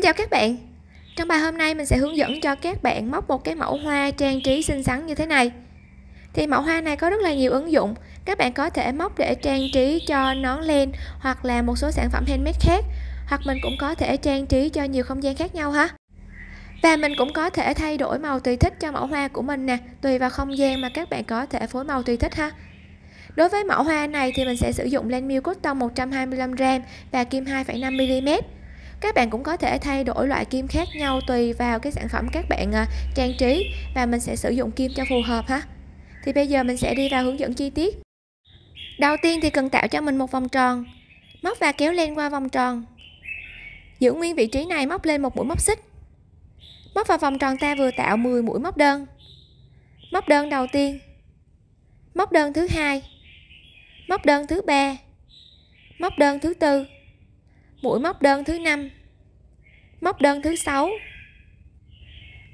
Xin chào các bạn. Trong bài hôm nay mình sẽ hướng dẫn cho các bạn móc một cái mẫu hoa trang trí xinh xắn như thế này. Thì mẫu hoa này có rất là nhiều ứng dụng. Các bạn có thể móc để trang trí cho nón len hoặc là một số sản phẩm handmade khác. Hoặc mình cũng có thể trang trí cho nhiều không gian khác nhau ha. Và mình cũng có thể thay đổi màu tùy thích cho mẫu hoa của mình nè Tùy vào không gian mà các bạn có thể phối màu tùy thích ha. Đối với mẫu hoa này thì mình sẽ sử dụng len miêu cotton 125g và kim 2,5mm các bạn cũng có thể thay đổi loại kim khác nhau tùy vào cái sản phẩm các bạn à, trang trí và mình sẽ sử dụng kim cho phù hợp ha. Thì bây giờ mình sẽ đi vào hướng dẫn chi tiết. Đầu tiên thì cần tạo cho mình một vòng tròn. Móc và kéo len qua vòng tròn. Giữ nguyên vị trí này móc lên một mũi móc xích. Móc vào vòng tròn ta vừa tạo 10 mũi móc đơn. Móc đơn đầu tiên. Móc đơn thứ hai. Móc đơn thứ ba. Móc đơn thứ tư mũi móc đơn thứ năm. Móc đơn thứ sáu.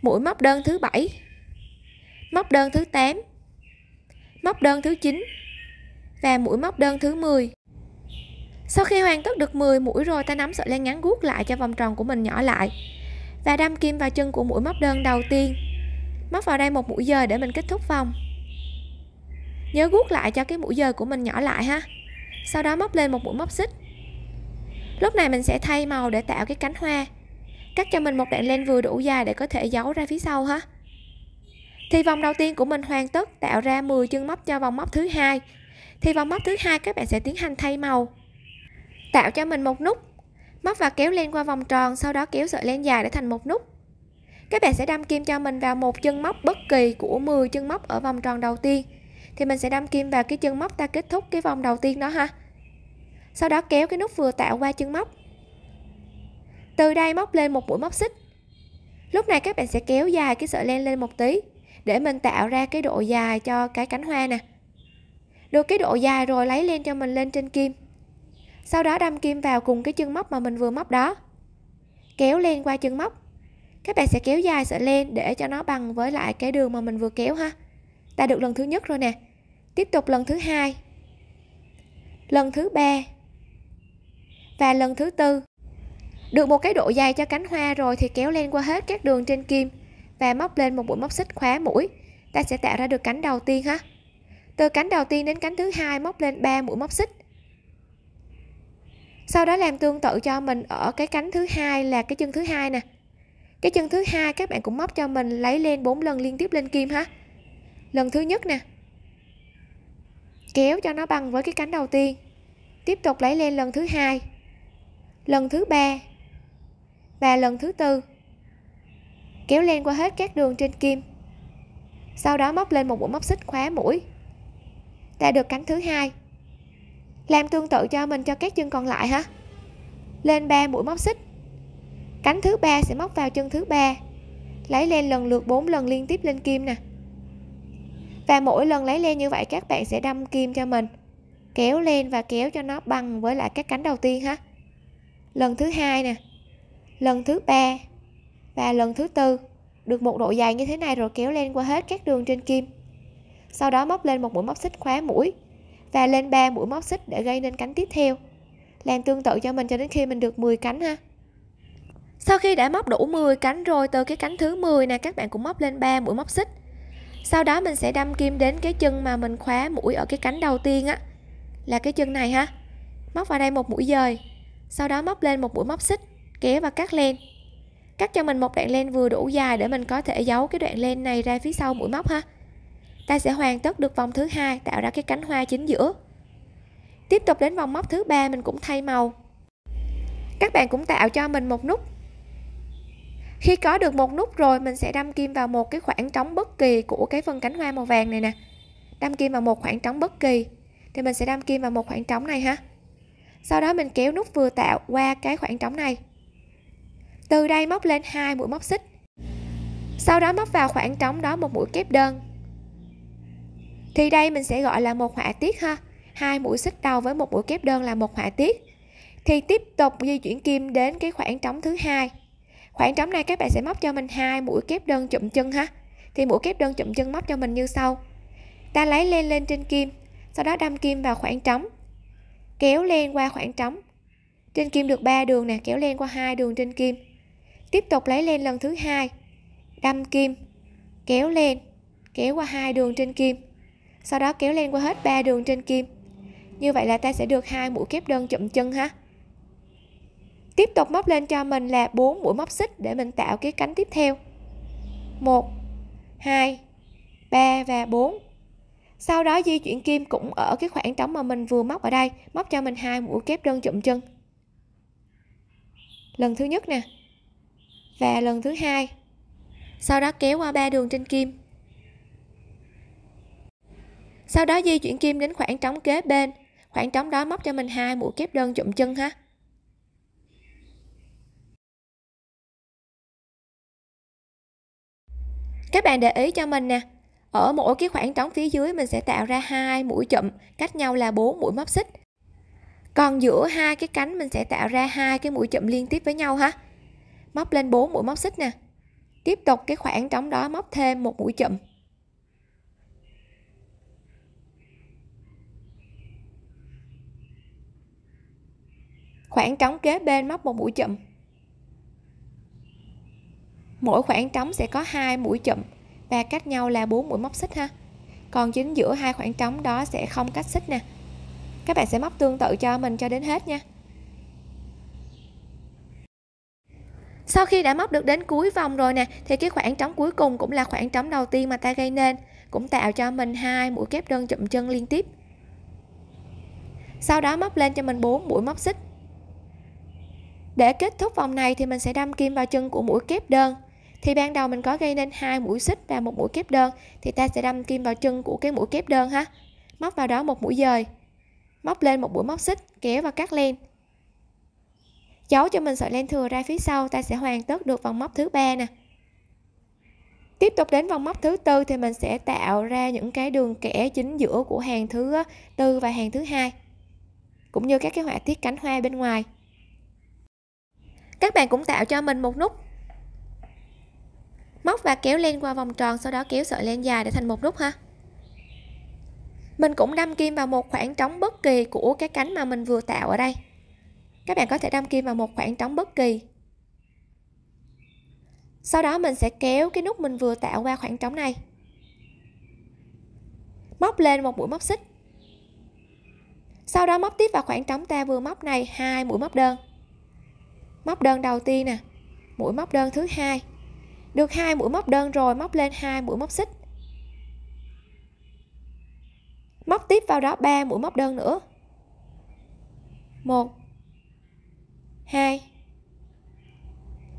Mũi móc đơn thứ bảy. Móc đơn thứ 8 móc đơn thứ 9 và mũi móc đơn thứ 10 sau khi hoàn tất được 10 mũi rồi, ta nắm sợi len ngắn guốc lại cho vòng tròn của mình nhỏ lại và đâm kim vào chân của mũi móc đơn đầu tiên. Móc vào đây một mũi dời để mình kết thúc vòng. Nhớ guốc lại cho cái mũi dời của mình nhỏ lại ha. Sau đó móc lên một mũi móc xích lúc này mình sẽ thay màu để tạo cái cánh hoa. Cắt cho mình một đoạn len vừa đủ dài để có thể giấu ra phía sau ha. Thì vòng đầu tiên của mình hoàn tất, tạo ra 10 chân móc cho vòng móc thứ hai. Thì vòng móc thứ hai các bạn sẽ tiến hành thay màu. Tạo cho mình một nút. Móc và kéo len qua vòng tròn, sau đó kéo sợi len dài để thành một nút. Các bạn sẽ đâm kim cho mình vào một chân móc bất kỳ của 10 chân móc ở vòng tròn đầu tiên. Thì mình sẽ đâm kim vào cái chân móc ta kết thúc cái vòng đầu tiên đó ha sau đó kéo cái nút vừa tạo qua chân móc. Từ đây móc lên một mũi móc xích. Lúc này các bạn sẽ kéo dài cái sợi len lên một tí để mình tạo ra cái độ dài cho cái cánh hoa nè. Được cái độ dài rồi lấy lên cho mình lên trên kim. Sau đó đâm kim vào cùng cái chân móc mà mình vừa móc đó. Kéo len qua chân móc. Các bạn sẽ kéo dài sợi len để cho nó bằng với lại cái đường mà mình vừa kéo ha. Ta được lần thứ nhất rồi nè. Tiếp tục lần thứ hai. Lần thứ ba và lần thứ tư. Được một cái độ dài cho cánh hoa rồi thì kéo len qua hết các đường trên kim và móc lên một mũi móc xích khóa mũi. Ta sẽ tạo ra được cánh đầu tiên ha. Từ cánh đầu tiên đến cánh thứ hai móc lên 3 mũi móc xích. Sau đó làm tương tự cho mình ở cái cánh thứ hai là cái chân thứ hai nè. Cái chân thứ hai các bạn cũng móc cho mình lấy lên 4 lần liên tiếp lên kim ha. Lần thứ nhất nè. Kéo cho nó bằng với cái cánh đầu tiên. Tiếp tục lấy lên lần thứ hai lần thứ ba và lần thứ tư. Kéo len qua hết các đường trên kim. Sau đó móc lên một mũi móc xích khóa mũi. Ta được cánh thứ hai. Làm tương tự cho mình cho các chân còn lại ha lên 3 mũi móc xích. Cánh thứ ba sẽ móc vào chân thứ ba. Lấy len lần lượt 4 lần liên tiếp lên kim nè. Và mỗi lần lấy len như vậy, các bạn sẽ đâm kim cho mình. Kéo lên và kéo cho nó bằng với lại các cánh đầu tiên ha lần thứ hai nè. Lần thứ ba và lần thứ tư. Được một độ dài như thế này rồi kéo lên qua hết các đường trên kim. Sau đó móc lên một mũi móc xích khóa mũi và lên 3 mũi móc xích để gây nên cánh tiếp theo. Làm tương tự cho mình cho đến khi mình được 10 cánh ha. Sau khi đã móc đủ 10 cánh rồi, từ cái cánh thứ 10 nè, các bạn cũng móc lên 3 mũi móc xích. Sau đó mình sẽ đâm kim đến cái chân mà mình khóa mũi ở cái cánh đầu tiên á. Là cái chân này ha. Móc vào đây một mũi dời sau đó móc lên một mũi móc xích, kéo và cắt len. Cắt cho mình một đoạn len vừa đủ dài để mình có thể giấu cái đoạn len này ra phía sau mũi móc ha. Ta sẽ hoàn tất được vòng thứ hai, tạo ra cái cánh hoa chính giữa. Tiếp tục đến vòng móc thứ ba, mình cũng thay màu. Các bạn cũng tạo cho mình một nút. Khi có được một nút rồi, mình sẽ đâm kim vào một cái khoảng trống bất kỳ của cái phần cánh hoa màu vàng này nè. Đâm kim vào một khoảng trống bất kỳ. Thì mình sẽ đâm kim vào một khoảng trống này ha sau đó mình kéo nút vừa tạo qua cái khoảng trống này. Từ đây móc lên hai mũi móc xích. Sau đó móc vào khoảng trống đó một mũi kép đơn. Thì đây mình sẽ gọi là một họa tiết ha. Hai mũi xích đầu với một mũi kép đơn là một họa tiết. Thì tiếp tục di chuyển kim đến cái khoảng trống thứ hai. Khoảng trống này các bạn sẽ móc cho mình hai mũi kép đơn chụm chân ha. Thì mũi kép đơn chụm chân móc cho mình như sau. Ta lấy lên lên trên kim, sau đó đâm kim vào khoảng trống kéo len qua khoảng trống. Trên kim được 3 đường nè, kéo len qua hai đường trên kim. Tiếp tục lấy lên lần thứ hai. Đâm kim, kéo lên, kéo qua hai đường trên kim. Sau đó kéo lên qua hết ba đường trên kim. Như vậy là ta sẽ được hai mũi kép đơn chụm chân ha. Tiếp tục móc lên cho mình là 4 mũi móc xích để mình tạo cái cánh tiếp theo. 1 2 3 và 4 sau đó di chuyển kim cũng ở cái khoảng trống mà mình vừa móc ở đây, móc cho mình hai mũi kép đơn chụm chân. Lần thứ nhất nè, và lần thứ hai. Sau đó kéo qua ba đường trên kim. Sau đó di chuyển kim đến khoảng trống kế bên, khoảng trống đó móc cho mình hai mũi kép đơn chụm chân ha. Các bạn để ý cho mình nè ở mỗi cái khoảng trống phía dưới mình sẽ tạo ra hai mũi chụm, cách nhau là 4 mũi móc xích. Còn giữa hai cái cánh mình sẽ tạo ra hai cái mũi chụm liên tiếp với nhau ha. Móc lên 4 mũi móc xích nè. Tiếp tục cái khoảng trống đó móc thêm một mũi chụm. Khoảng trống kế bên móc một mũi chụm. Mỗi khoảng trống sẽ có hai mũi chụm và cách nhau là 4 mũi móc xích ha. Còn chính giữa hai khoảng trống đó sẽ không cách xích nè. Các bạn sẽ móc tương tự cho mình cho đến hết nha. Sau khi đã móc được đến cuối vòng rồi nè, thì cái khoảng trống cuối cùng cũng là khoảng trống đầu tiên mà ta gây nên, cũng tạo cho mình hai mũi kép đơn chụm chân liên tiếp. Sau đó móc lên cho mình 4 mũi móc xích. Để kết thúc vòng này thì mình sẽ đâm kim vào chân của mũi kép đơn thì ban đầu mình có gây nên hai mũi xích và một mũi kép đơn, thì ta sẽ đâm kim vào chân của cái mũi kép đơn ha. Móc vào đó một mũi dời. Móc lên một mũi móc xích, kéo và cắt len. Giấu cho mình sợi len thừa ra phía sau, ta sẽ hoàn tất được vòng móc thứ ba nè. Tiếp tục đến vòng móc thứ tư thì mình sẽ tạo ra những cái đường kẻ chính giữa của hàng thứ tư và hàng thứ hai, cũng như các cái họa tiết cánh hoa bên ngoài. Các bạn cũng tạo cho mình một nút móc và kéo len qua vòng tròn, sau đó kéo sợi len dài để thành một nút ha. Mình cũng đâm kim vào một khoảng trống bất kỳ của cái cánh mà mình vừa tạo ở đây. Các bạn có thể đâm kim vào một khoảng trống bất kỳ. Sau đó mình sẽ kéo cái nút mình vừa tạo qua khoảng trống này. Móc lên một mũi móc xích. Sau đó móc tiếp vào khoảng trống ta vừa móc này, hai mũi móc đơn. Móc đơn đầu tiên nè, mũi móc đơn thứ hai được hai mũi móc đơn rồi, móc lên hai mũi móc xích. Móc tiếp vào đó ba mũi móc đơn nữa. Một, hai,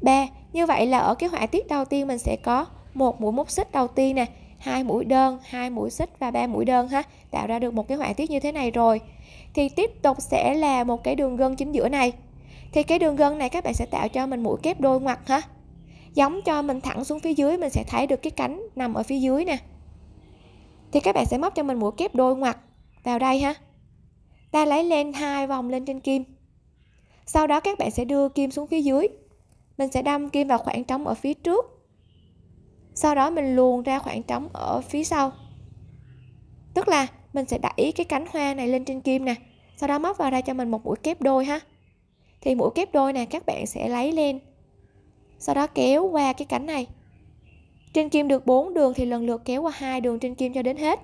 ba. Như vậy là ở cái họa tiết đầu tiên mình sẽ có một mũi móc xích đầu tiên nè, hai mũi đơn, hai mũi xích và ba mũi đơn ha. Tạo ra được một cái họa tiết như thế này rồi. Thì tiếp tục sẽ là một cái đường gân chính giữa này. Thì cái đường gân này các bạn sẽ tạo cho mình mũi kép đôi ngoặt ha giống cho mình thẳng xuống phía dưới, mình sẽ thấy được cái cánh nằm ở phía dưới nè. Thì các bạn sẽ móc cho mình mũi kép đôi ngoặt vào đây ha. Ta lấy lên hai vòng lên trên kim. Sau đó các bạn sẽ đưa kim xuống phía dưới. Mình sẽ đâm kim vào khoảng trống ở phía trước. Sau đó mình luồn ra khoảng trống ở phía sau. Tức là mình sẽ đẩy cái cánh hoa này lên trên kim nè. Sau đó móc vào đây cho mình một mũi kép đôi ha. Thì mũi kép đôi này các bạn sẽ lấy lên sau đó kéo qua cái cánh này. Trên kim được 4 đường thì lần lượt kéo qua hai đường trên kim cho đến hết.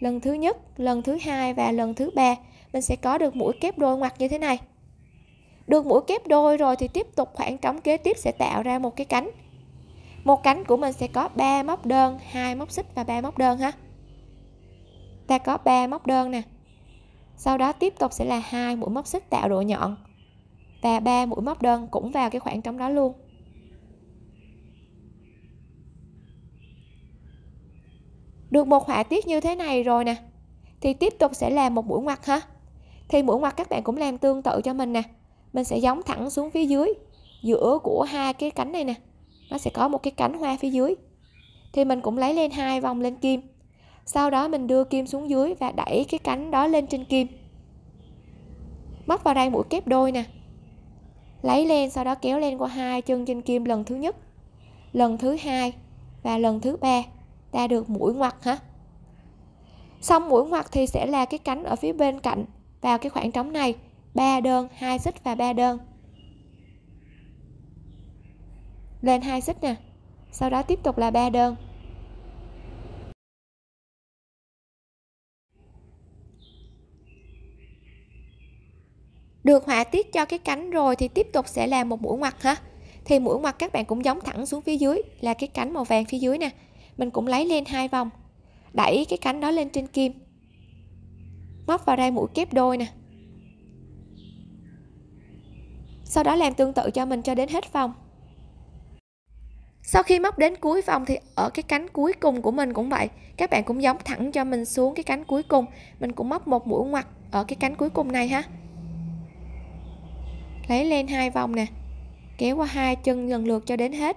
Lần thứ nhất, lần thứ hai và lần thứ ba, mình sẽ có được mũi kép đôi ngoặt như thế này. Được mũi kép đôi rồi thì tiếp tục khoảng trống kế tiếp sẽ tạo ra một cái cánh. Một cánh của mình sẽ có 3 móc đơn, hai móc xích và ba móc đơn ha. Ta có 3 móc đơn nè. Sau đó tiếp tục sẽ là hai mũi móc xích tạo độ nhọn. Và ba mũi móc đơn cũng vào cái khoảng trống đó luôn. Được một họa tiết như thế này rồi nè. Thì tiếp tục sẽ làm một mũi ngoặt ha. Thì mũi ngoặt các bạn cũng làm tương tự cho mình nè. Mình sẽ giống thẳng xuống phía dưới, giữa của hai cái cánh này nè. Nó sẽ có một cái cánh hoa phía dưới. Thì mình cũng lấy lên hai vòng lên kim. Sau đó mình đưa kim xuống dưới và đẩy cái cánh đó lên trên kim. Móc vào đây mũi kép đôi nè. Lấy lên, sau đó kéo lên qua hai chân trên kim lần thứ nhất, lần thứ hai và lần thứ ba ta được mũi ngoặt hả? Xong mũi ngoặt thì sẽ là cái cánh ở phía bên cạnh vào cái khoảng trống này, ba đơn, hai xích và ba đơn. Lên hai xích nè, sau đó tiếp tục là ba đơn. Được họa tiết cho cái cánh rồi thì tiếp tục sẽ là một mũi ngoặt ha thì mũi ngoặt các bạn cũng giống thẳng xuống phía dưới, là cái cánh màu vàng phía dưới nè mình cũng lấy lên hai vòng. Đẩy cái cánh đó lên trên kim. Móc vào đây mũi kép đôi nè. Sau đó làm tương tự cho mình cho đến hết vòng. Sau khi móc đến cuối vòng thì ở cái cánh cuối cùng của mình cũng vậy. Các bạn cũng giống thẳng cho mình xuống cái cánh cuối cùng. Mình cũng móc một mũi ngoặt ở cái cánh cuối cùng này ha. Lấy lên hai vòng nè. Kéo qua hai chân lần lượt cho đến hết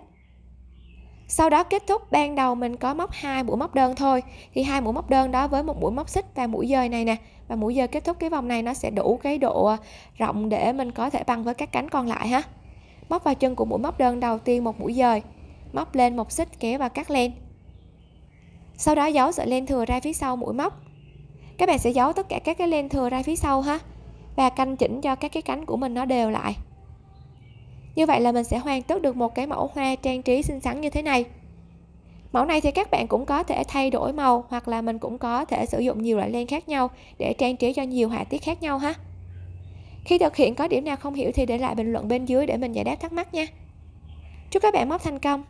sau đó kết thúc, ban đầu mình có móc hai mũi móc đơn thôi. Thì hai mũi móc đơn đó với một mũi móc xích và mũi dời này nè. Và mũi dời kết thúc cái vòng này nó sẽ đủ cái độ ờ, rộng để mình có thể bằng với các cánh còn lại ha. Móc vào chân của mũi móc đơn đầu tiên một mũi dời. Móc lên một xích kéo và cắt lên sau đó giấu sợi len thừa ra phía sau mũi móc. Các bạn sẽ giấu tất cả các cái len thừa ra phía sau ha. Và canh chỉnh cho các cái cánh của mình nó đều lại như vậy là mình sẽ hoàn tất được một cái mẫu hoa trang trí xinh xắn như thế này. Mẫu này thì các bạn cũng có thể thay đổi màu hoặc là mình cũng có thể sử dụng nhiều loại len khác nhau để trang trí cho nhiều họa tiết khác nhau ha. Khi thực hiện có điểm nào không hiểu thì để lại bình luận bên dưới để mình giải đáp thắc mắc nha. Chúc các bạn móc thành công!